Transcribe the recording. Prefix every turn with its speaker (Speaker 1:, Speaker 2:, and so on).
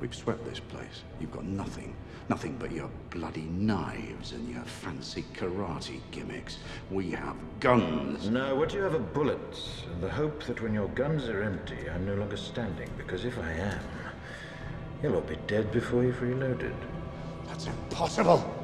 Speaker 1: We've swept this place. You've got nothing. Nothing but your bloody knives and your fancy karate gimmicks. We have guns.
Speaker 2: Now, what do you have of bullets, and the hope that when your guns are empty, I'm no longer standing, because if I am, you'll all be dead before you've reloaded.
Speaker 1: That's impossible.